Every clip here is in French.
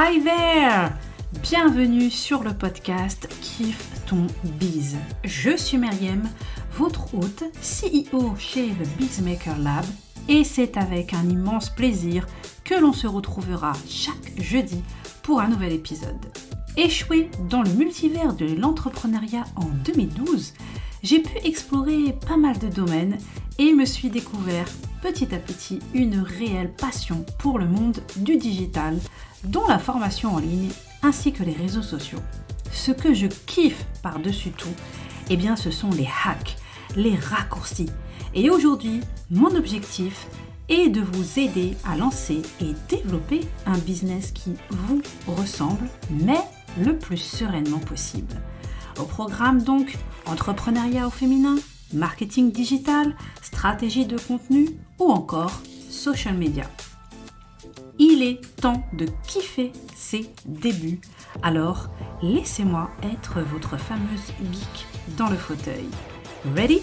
Hi there Bienvenue sur le podcast Kiffe ton biz. Je suis Meriem, votre hôte, CEO chez le Bizmaker Lab, et c'est avec un immense plaisir que l'on se retrouvera chaque jeudi pour un nouvel épisode. Échoué dans le multivers de l'entrepreneuriat en 2012, j'ai pu explorer pas mal de domaines et me suis découvert petit à petit une réelle passion pour le monde du digital, dont la formation en ligne ainsi que les réseaux sociaux. Ce que je kiffe par-dessus tout, eh bien ce sont les hacks, les raccourcis. Et aujourd'hui, mon objectif est de vous aider à lancer et développer un business qui vous ressemble, mais le plus sereinement possible. Au programme donc, entrepreneuriat au féminin, marketing digital, stratégie de contenu ou encore social media. Il est temps de kiffer ses débuts. Alors, laissez-moi être votre fameuse geek dans le fauteuil. Ready?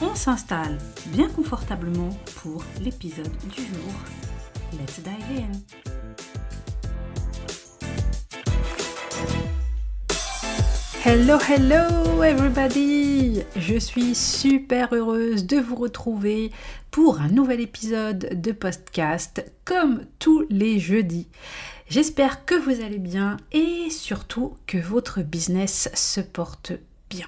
On s'installe bien confortablement pour l'épisode du jour. Let's dive in Hello, hello everybody Je suis super heureuse de vous retrouver pour un nouvel épisode de podcast comme tous les jeudis. J'espère que vous allez bien et surtout que votre business se porte bien.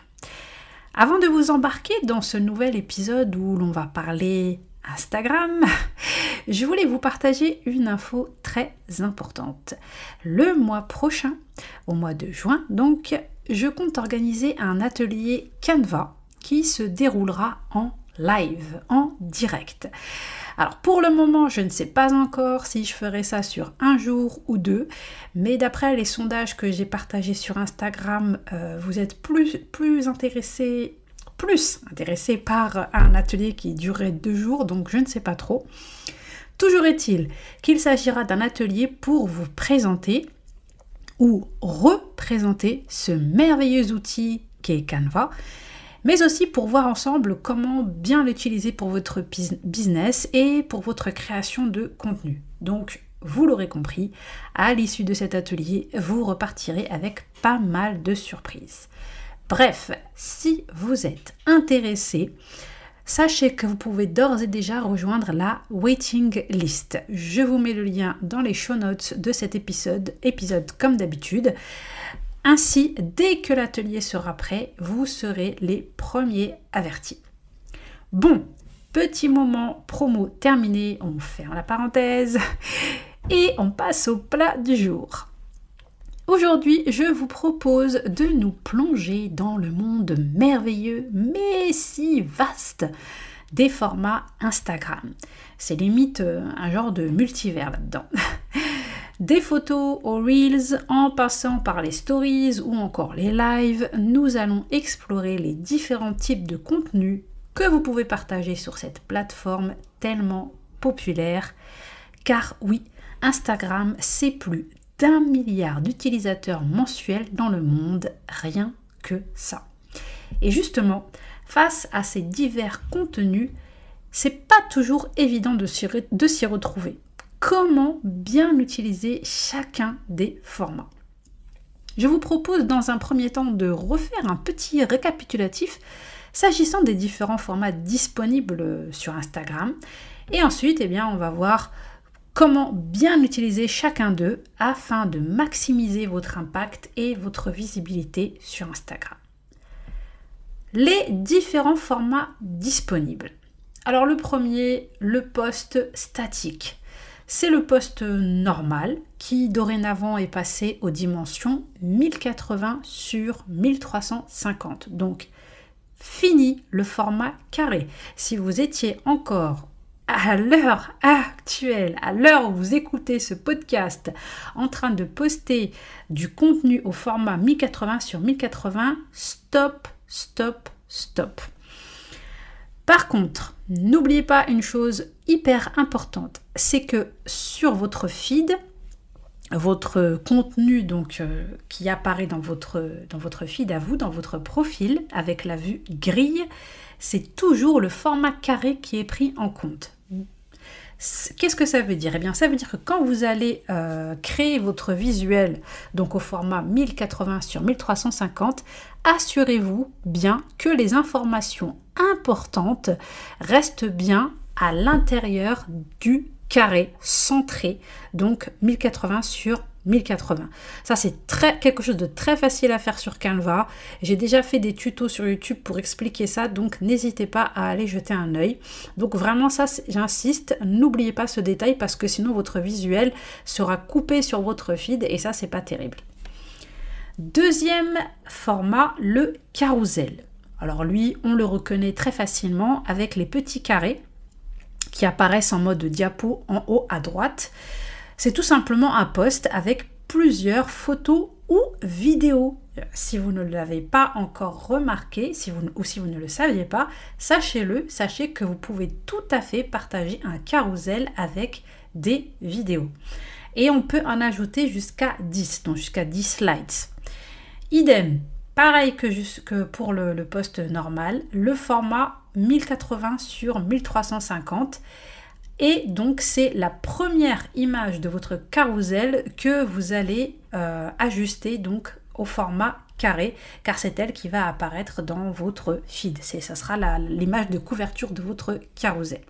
Avant de vous embarquer dans ce nouvel épisode où l'on va parler Instagram, je voulais vous partager une info très importante. Le mois prochain, au mois de juin donc, je compte organiser un atelier Canva qui se déroulera en live, en direct. Alors pour le moment, je ne sais pas encore si je ferai ça sur un jour ou deux, mais d'après les sondages que j'ai partagés sur Instagram, euh, vous êtes plus, plus intéressés plus par un atelier qui durerait deux jours, donc je ne sais pas trop. Toujours est-il qu'il s'agira d'un atelier pour vous présenter ou représenter ce merveilleux outil qu'est Canva, mais aussi pour voir ensemble comment bien l'utiliser pour votre business et pour votre création de contenu. Donc, vous l'aurez compris, à l'issue de cet atelier, vous repartirez avec pas mal de surprises. Bref, si vous êtes intéressé, sachez que vous pouvez d'ores et déjà rejoindre la waiting list. Je vous mets le lien dans les show notes de cet épisode, épisode comme d'habitude. Ainsi, dès que l'atelier sera prêt, vous serez les premiers avertis. Bon, petit moment promo terminé, on ferme la parenthèse et on passe au plat du jour. Aujourd'hui, je vous propose de nous plonger dans le monde merveilleux, mais si vaste, des formats Instagram. C'est limite euh, un genre de multivers là-dedans. Des photos aux reels, en passant par les stories ou encore les lives, nous allons explorer les différents types de contenus que vous pouvez partager sur cette plateforme tellement populaire. Car oui, Instagram, c'est plus d'un milliard d'utilisateurs mensuels dans le monde, rien que ça. Et justement, face à ces divers contenus, c'est pas toujours évident de s'y retrouver. Comment bien utiliser chacun des formats? Je vous propose dans un premier temps de refaire un petit récapitulatif s'agissant des différents formats disponibles sur Instagram. Et ensuite, eh bien, on va voir comment bien utiliser chacun d'eux afin de maximiser votre impact et votre visibilité sur Instagram. Les différents formats disponibles. Alors le premier, le post statique. C'est le post normal qui dorénavant est passé aux dimensions 1080 sur 1350. Donc fini le format carré. Si vous étiez encore à l'heure actuelle, à l'heure où vous écoutez ce podcast, en train de poster du contenu au format 1080 sur 1080, stop, stop, stop. Par contre, n'oubliez pas une chose hyper importante, c'est que sur votre feed, votre contenu donc euh, qui apparaît dans votre, dans feed à vous, dans votre profil avec la vue grille, c'est toujours le format carré qui est pris en compte. Qu'est-ce que ça veut dire? Eh bien, ça veut dire que quand vous allez euh, créer votre visuel, donc au format 1080 sur 1350, assurez-vous bien que les informations importantes restent bien à l'intérieur du carré centré, donc 1080 sur 1080. Ça, c'est quelque chose de très facile à faire sur Canva. J'ai déjà fait des tutos sur YouTube pour expliquer ça, donc n'hésitez pas à aller jeter un œil. Donc vraiment, ça, j'insiste, n'oubliez pas ce détail parce que sinon votre visuel sera coupé sur votre feed et ça, c'est pas terrible. Deuxième format, le carrousel. Alors lui, on le reconnaît très facilement avec les petits carrés qui apparaissent en mode diapo en haut à droite. C'est tout simplement un post avec plusieurs photos ou vidéos. Si vous ne l'avez pas encore remarqué, si vous, ou si vous ne le saviez pas, sachez-le, sachez que vous pouvez tout à fait partager un carrousel avec des vidéos. Et on peut en ajouter jusqu'à 10, donc jusqu'à 10 slides. Idem, pareil que, pour le, le post normal, le format 1080 sur 1350 et donc c'est la première image de votre carrousel que vous allez euh, ajuster donc au format carré car c'est elle qui va apparaître dans votre feed. Ça sera l'image de couverture de votre carrousel.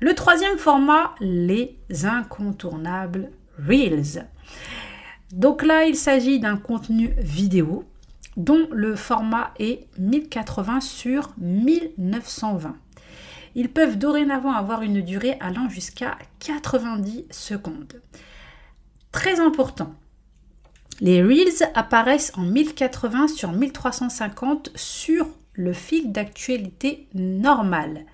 Le troisième format, les incontournables Reels. Donc là, il s'agit d'un contenu vidéo dont le format est 1080 sur 1920. Ils peuvent dorénavant avoir une durée allant jusqu'à 90 secondes. Très important, les Reels apparaissent en 1080 sur 1350 sur le fil d'actualité normal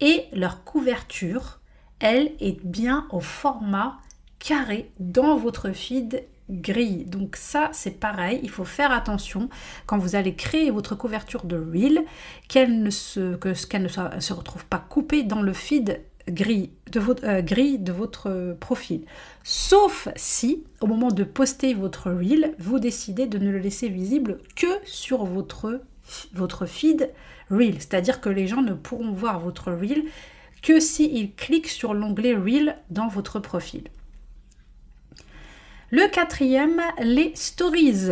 et leur couverture, elle, est bien au format carré dans votre feed grille. Donc ça, c'est pareil, il faut faire attention quand vous allez créer votre couverture de Reel, qu'elle ne, se, que, qu'elle ne se retrouve pas coupée dans le feed gris de votre, euh, grille de votre profil. Sauf si, au moment de poster votre Reel, vous décidez de ne le laisser visible que sur votre, votre feed Reel. C'est-à-dire que les gens ne pourront voir votre Reel que s'ils cliquent sur l'onglet Reel dans votre profil. Le quatrième, les stories.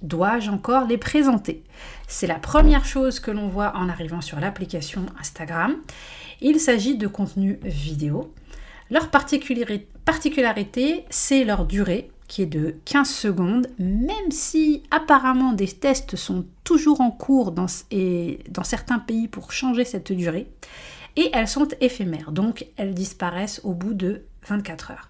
Dois-je encore les présenter? C'est la première chose que l'on voit en arrivant sur l'application Instagram. Il s'agit de contenu vidéo. Leur particularité, c'est leur durée qui est de 15 secondes, même si apparemment des tests sont toujours en cours dans, dans certains pays pour changer cette durée. Et elles sont éphémères, donc elles disparaissent au bout de 24 heures.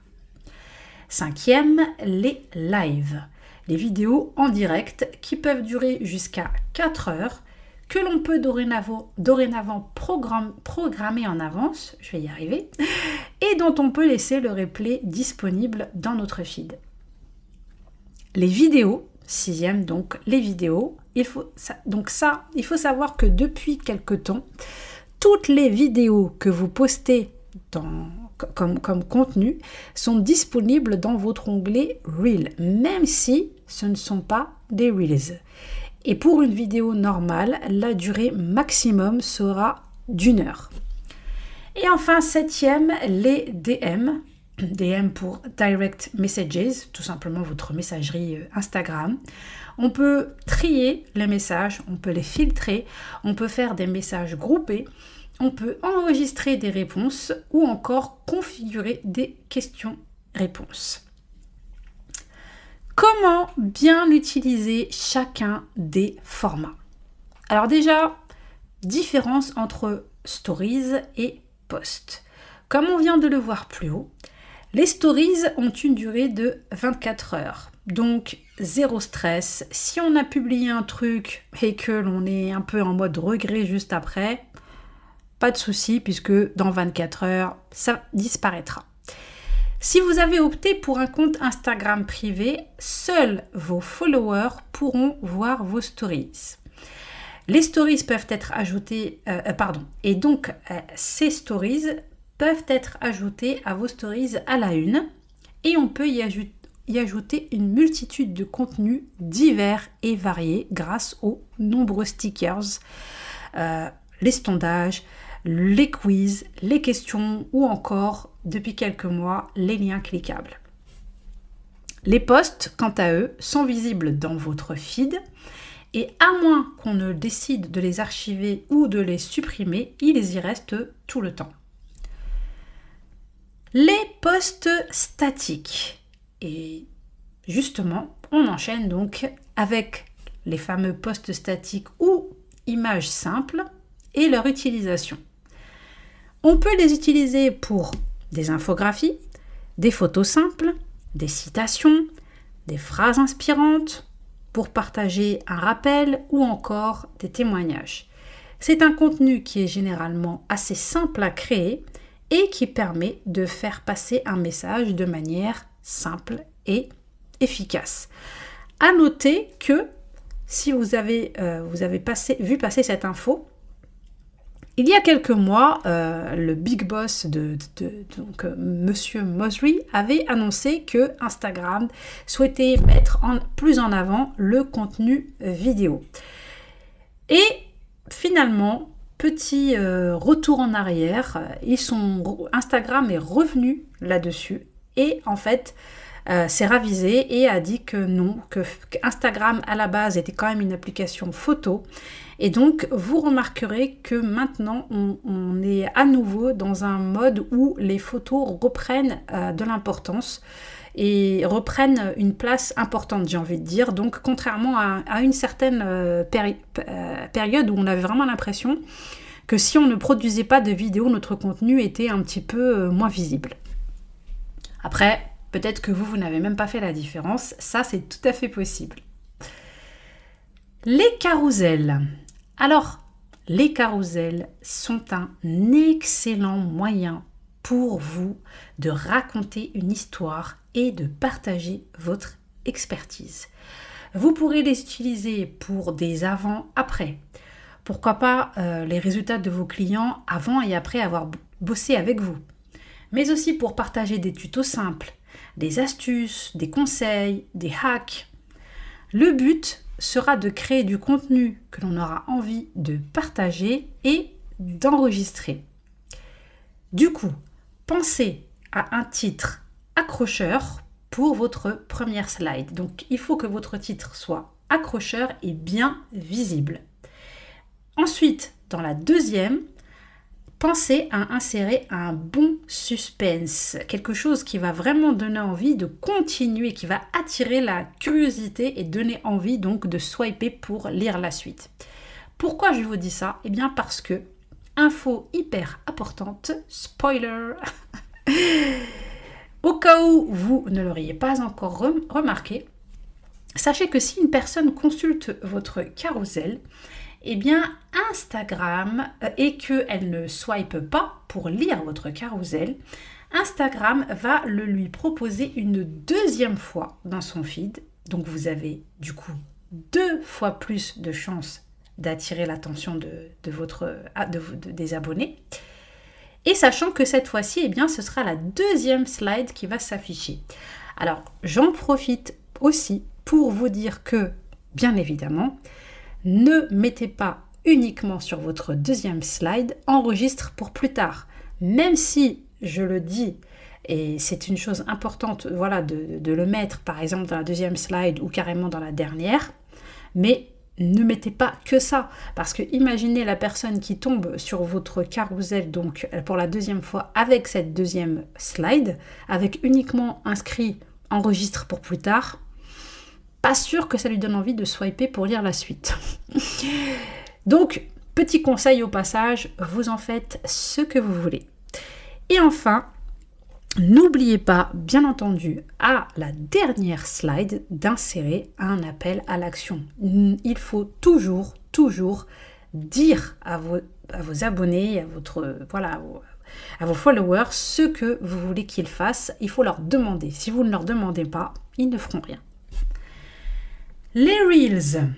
Cinquième, les lives, les vidéos en direct qui peuvent durer jusqu'à 4 heures, que l'on peut dorénavant, programmer en avance, je vais y arriver, et dont on peut laisser le replay disponible dans notre feed. Les vidéos, sixième donc les vidéos, il faut donc ça, il faut savoir que depuis quelque temps, toutes les vidéos que vous postez dans, comme, contenu sont disponibles dans votre onglet Reel, même si ce ne sont pas des Reels. Et pour une vidéo normale, la durée maximum sera d'une heure. Et enfin, septième, les DM. DM pour Direct Messages, tout simplement votre messagerie euh, Instagram. On peut trier les messages, on peut les filtrer, on peut faire des messages groupés, on peut enregistrer des réponses ou encore configurer des questions-réponses. Comment bien utiliser chacun des formats? Alors déjà, différence entre stories et posts. Comme on vient de le voir plus haut, les stories ont une durée de 24 heures. Donc zéro stress. Si on a publié un truc et que l'on est un peu en mode regret juste après, pas de souci puisque dans 24 heures, ça disparaîtra. Si vous avez opté pour un compte Instagram privé, seuls vos followers pourront voir vos stories. Les stories peuvent être ajoutées, euh, euh, pardon, et donc euh, ces stories peuvent être ajoutées à vos stories à la une, et on peut y, y ajouter une multitude de contenus divers et variés grâce aux nombreux stickers, les sondages, les quiz, les questions ou encore, depuis quelques mois, les liens cliquables. Les posts, quant à eux, sont visibles dans votre feed et à moins qu'on ne décide de les archiver ou de les supprimer, ils y restent tout le temps. Les posts statiques. Et justement, on enchaîne donc avec les fameux posts statiques ou images simples et leur utilisation. On peut les utiliser pour des infographies, des photos simples, des citations, des phrases inspirantes, pour partager un rappel ou encore des témoignages. C'est un contenu qui est généralement assez simple à créer et qui permet de faire passer un message de manière simple et efficace. À noter que si vous avez, euh, vu passer cette info, il y a quelques mois, euh, le big boss de, donc, euh, Monsieur Mosley avait annoncé que Instagram souhaitait mettre plus en avant le contenu vidéo. Et finalement, petit retour en arrière, ils sont, Instagram est revenu là-dessus et en fait, s'est ravisé et a dit que non, que Instagram à la base était quand même une application photo. Et donc vous remarquerez que maintenant on, est à nouveau dans un mode où les photos reprennent euh, de l'importance et reprennent une place importante, j'ai envie de dire. Donc contrairement à, une certaine euh, euh, période où on avait vraiment l'impression que si on ne produisait pas de vidéos, notre contenu était un petit peu moins visible. Après, Peut-être que vous, vous n'avez même pas fait la différence. Ça, c'est tout à fait possible. Les carousels. Alors, les carousels sont un excellent moyen pour vous de raconter une histoire et de partager votre expertise. Vous pourrez les utiliser pour des avant-après. Pourquoi pas euh, les résultats de vos clients avant et après avoir bossé avec vous. Mais aussi pour partager des tutos simples, des astuces, des conseils, des hacks. Le but sera de créer du contenu que l'on aura envie de partager et d'enregistrer. Du coup, pensez à un titre accrocheur pour votre première slide. Donc il faut que votre titre soit accrocheur et bien visible. Ensuite, dans la deuxième, pensez à insérer un bon suspense, quelque chose qui va vraiment donner envie de continuer, qui va attirer la curiosité et donner envie donc de swiper pour lire la suite. Pourquoi je vous dis ça? Eh bien parce que, info hyper importante, spoiler Au cas où vous ne l'auriez pas encore remarqué, sachez que si une personne consulte votre carrousel, eh bien Instagram, euh, et qu'elle ne swipe pas pour lire votre carrousel, Instagram va le lui proposer une deuxième fois dans son feed. Donc vous avez du coup deux fois plus de chances d'attirer l'attention de, votre, ah, des abonnés. Et sachant que cette fois-ci, eh bien, ce sera la deuxième slide qui va s'afficher. Alors, j'en profite aussi pour vous dire que, bien évidemment, ne mettez pas uniquement sur votre deuxième slide, enregistre pour plus tard. Même si, je le dis, et c'est une chose importante voilà, de, le mettre par exemple dans la deuxième slide ou carrément dans la dernière, mais ne mettez pas que ça, parce que imaginez la personne qui tombe sur votre carrousel donc pour la deuxième fois avec cette deuxième slide, avec uniquement inscrit enregistre pour plus tard, pas sûr que ça lui donne envie de swiper pour lire la suite. Donc, petit conseil au passage, vous en faites ce que vous voulez. Et enfin, n'oubliez pas, bien entendu, à la dernière slide d'insérer un appel à l'action. Il faut toujours, toujours dire à vos, à vos abonnés, à votre, voilà, à vos followers ce que vous voulez qu'ils fassent. Il faut leur demander. Si vous ne leur demandez pas, ils ne feront rien. Les Reels.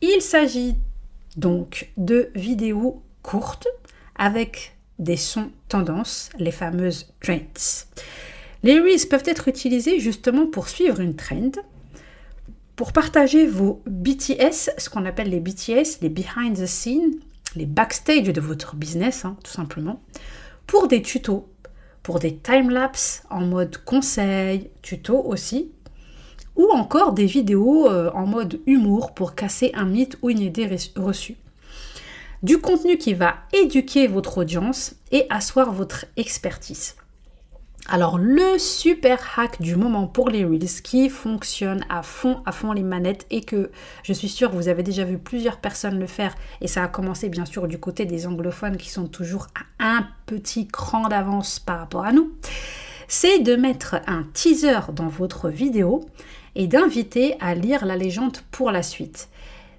Il s'agit donc de vidéos courtes avec des sons tendances, les fameuses trends. Les Reels peuvent être utilisés justement pour suivre une trend, pour partager vos BTS, ce qu'on appelle les BTS, les behind the scenes, les backstage de votre business, hein, tout simplement, pour des tutos, pour des time-lapse en mode conseil, tuto aussi, ou encore des vidéos euh, en mode humour pour casser un mythe ou une idée reçue. Du contenu qui va éduquer votre audience et asseoir votre expertise. Alors le super hack du moment pour les Reels qui fonctionne à fond, à fond les manettes et que je suis sûre vous avez déjà vu plusieurs personnes le faire et ça a commencé bien sûr du côté des anglophones qui sont toujours à un petit cran d'avance par rapport à nous, c'est de mettre un teaser dans votre vidéo et d'inviter à lire la légende pour la suite.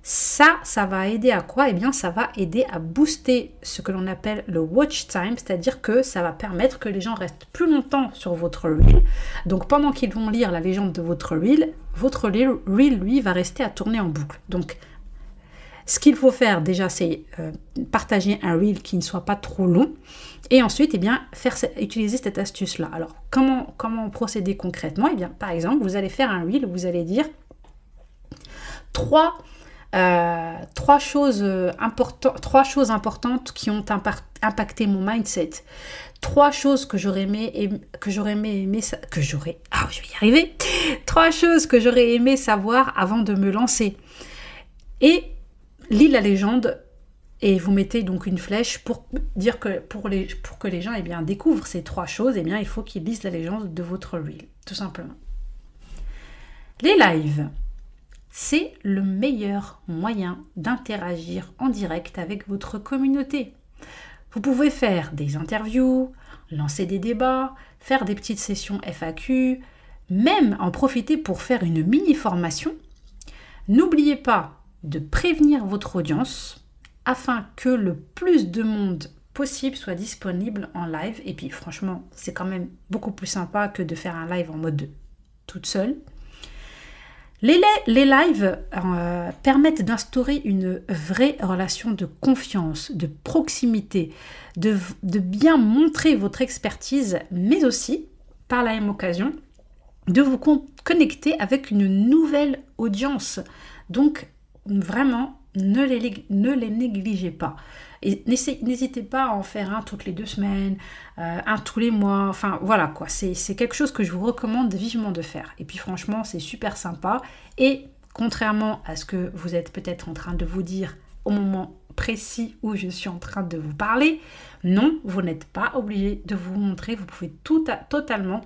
Ça, ça va aider à quoi? Eh bien, ça va aider à booster ce que l'on appelle le watch time, c'est-à-dire que ça va permettre que les gens restent plus longtemps sur votre reel. Donc, pendant qu'ils vont lire la légende de votre reel, votre reel, lui, va rester à tourner en boucle. Ce qu'il faut faire déjà, c'est euh, partager un reel qui ne soit pas trop long. Et ensuite, eh bien, faire, utiliser cette astuce-là. Alors, comment, comment procéder concrètement? Eh bien, par exemple, vous allez faire un reel où vous allez dire trois euh, trois, choses euh, trois choses importantes qui ont impacté mon mindset. Trois choses que j'aurais aimé, que j'aurais aimé, que j'aurais, ah, je vais y arriver. Trois choses que j'aurais aimé savoir avant de me lancer. Et lis la légende et vous mettez donc une flèche pour dire que pour, les, pour que les gens eh bien, découvrent ces trois choses, eh bien, il faut qu'ils lisent la légende de votre reel, tout simplement. Les lives c'est le meilleur moyen d'interagir en direct avec votre communauté. Vous pouvez faire des interviews, lancer des débats, faire des petites sessions FAQ, même en profiter pour faire une mini formation. N'oubliez pas de prévenir votre audience afin que le plus de monde possible soit disponible en live. Et puis franchement, c'est quand même beaucoup plus sympa que de faire un live en mode toute seule. Les, lives euh, permettent d'instaurer une vraie relation de confiance, de proximité, de, bien montrer votre expertise, mais aussi, par la même occasion, de vous connecter avec une nouvelle audience. Donc, vraiment, ne les négligez pas. Et n'hésitez pas à en faire un toutes les deux semaines, euh, un tous les mois. Enfin voilà quoi, c'est quelque chose que je vous recommande vivement de faire. Et puis franchement, c'est super sympa. Et contrairement à ce que vous êtes peut-être en train de vous dire au moment précis où je suis en train de vous parler, non, vous n'êtes pas obligé de vous montrer. Vous pouvez tout totalement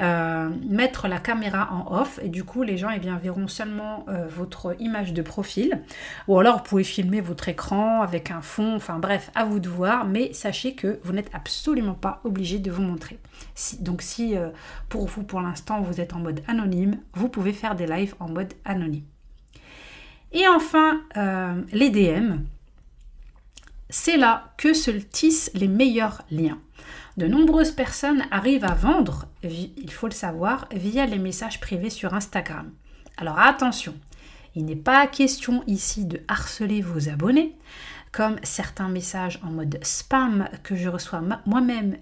euh, mettre la caméra en off et du coup les gens eh verront seulement euh, votre image de profil ou alors vous pouvez filmer votre écran avec un fond, enfin bref, à vous de voir, mais sachez que vous n'êtes absolument pas obligé de vous montrer. donc si euh, pour vous pour l'instant vous êtes en mode anonyme, vous pouvez faire des lives en mode anonyme. Et enfin, les DM, c'est là que se tissent les meilleurs liens. De nombreuses personnes arrivent à vendre, il faut le savoir, via les messages privés sur Instagram. Alors attention, il n'est pas question ici de harceler vos abonnés, comme certains messages en mode spam que je reçois moi-même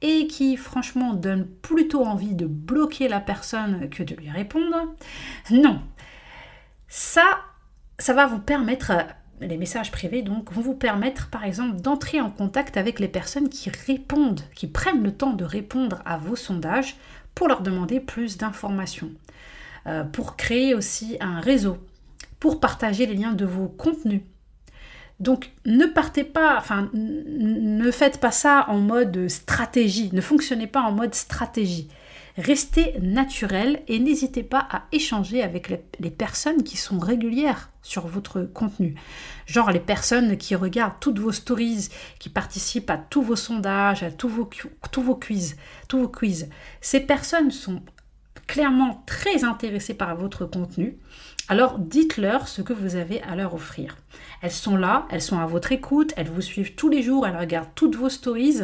et qui franchement donnent plutôt envie de bloquer la personne que de lui répondre. Non, ça, ça va vous permettre les messages privés donc vont vous permettre par exemple d'entrer en contact avec les personnes qui répondent, qui prennent le temps de répondre à vos sondages pour leur demander plus d'informations, euh, pour créer aussi un réseau, pour partager les liens de vos contenus. Donc ne partez pas, enfin ne faites pas ça en mode stratégie, ne fonctionnez pas en mode stratégie. Restez naturel et n'hésitez pas à échanger avec les, personnes qui sont régulières sur votre contenu. Genre les personnes qui regardent toutes vos stories, qui participent à tous vos sondages, à tous vos, tous vos quiz, tous vos quiz. Ces personnes sont clairement très intéressées par votre contenu. Alors dites-leur ce que vous avez à leur offrir. Elles sont là, elles sont à votre écoute, elles vous suivent tous les jours, elles regardent toutes vos stories.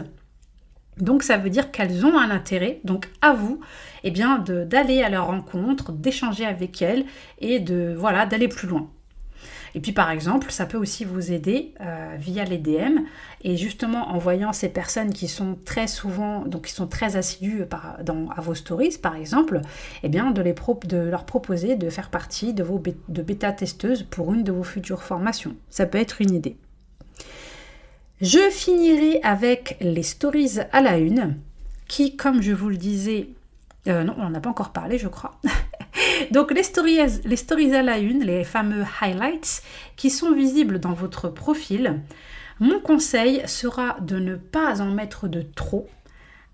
Donc ça veut dire qu'elles ont un intérêt, donc à vous, eh bien d'aller à leur rencontre, d'échanger avec elles et de voilà d'aller plus loin. Et puis par exemple, ça peut aussi vous aider euh, via les DM et justement en voyant ces personnes qui sont très souvent, donc qui sont très assidues dans, à vos stories par exemple, eh bien de, les de leur proposer de faire partie de vos de bêta testeuses pour une de vos futures formations. Ça peut être une idée. Je finirai avec les stories à la une, qui, comme je vous le disais, euh, non, on n'en a pas encore parlé, je crois. Donc les stories, les stories à la une, les fameux highlights, qui sont visibles dans votre profil, mon conseil sera de ne pas en mettre de trop.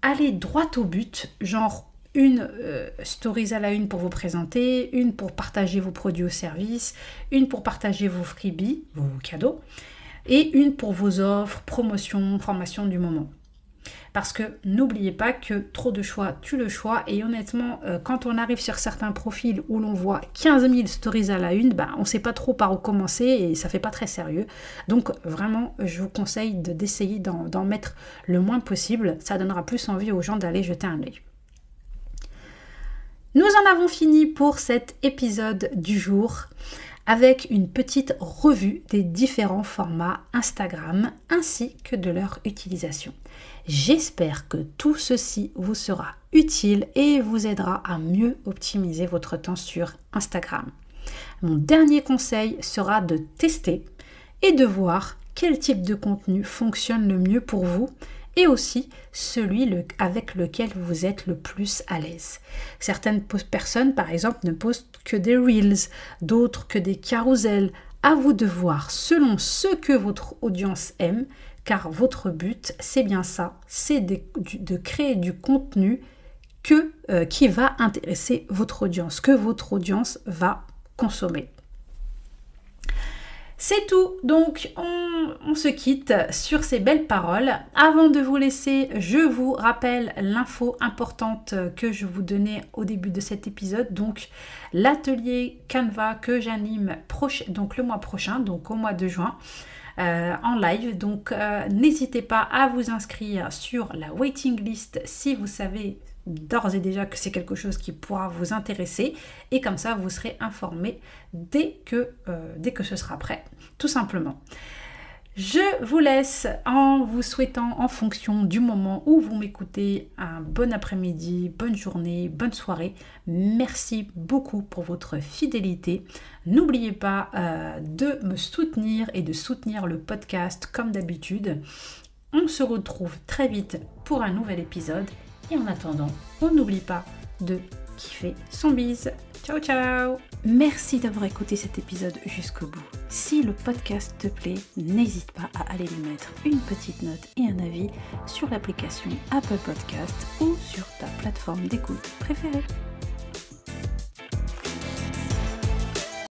Allez droit au but, genre une euh, stories à la une pour vous présenter, une pour partager vos produits ou services, une pour partager vos freebies, vos cadeaux, et une pour vos offres, promotions, formations du moment. Parce que n'oubliez pas que trop de choix tue le choix. Et honnêtement, euh, quand on arrive sur certains profils où l'on voit 15 000 stories à la une, bah, on ne sait pas trop par où commencer et ça fait pas très sérieux. Donc vraiment, je vous conseille d'essayer d'en mettre le moins possible. Ça donnera plus envie aux gens d'aller jeter un œil. Nous en avons fini pour cet épisode du jour avec une petite revue des différents formats Instagram ainsi que de leur utilisation. J'espère que tout ceci vous sera utile et vous aidera à mieux optimiser votre temps sur Instagram. Mon dernier conseil sera de tester et de voir quel type de contenu fonctionne le mieux pour vous et aussi celui avec lequel vous êtes le plus à l'aise. Certaines personnes, par exemple, ne postent que des reels, d'autres que des carousels. À vous de voir selon ce que votre audience aime, car votre but, c'est bien ça, c'est de, créer du contenu euh, qui va intéresser votre audience, que votre audience va consommer. C'est tout, donc on, se quitte sur ces belles paroles. Avant de vous laisser, je vous rappelle l'info importante que je vous donnais au début de cet épisode, donc l'atelier Canva que j'anime le mois prochain, donc au mois de juin. Euh, en live. Donc euh, n'hésitez pas à vous inscrire sur la waiting list si vous savez d'ores et déjà que c'est quelque chose qui pourra vous intéresser et comme ça vous serez informé dès que, euh, dès que ce sera prêt, tout simplement. Je vous laisse en vous souhaitant en fonction du moment où vous m'écoutez un bon après-midi, bonne journée, bonne soirée. Merci beaucoup pour votre fidélité. N'oubliez pas euh, de me soutenir et de soutenir le podcast comme d'habitude. On se retrouve très vite pour un nouvel épisode et en attendant, on n'oublie pas de kiffer son bise. Ciao ciao Merci d'avoir écouté cet épisode jusqu'au bout. Si le podcast te plaît, n'hésite pas à aller lui mettre une petite note et un avis sur l'application Apple Podcast ou sur ta plateforme d'écoute préférée.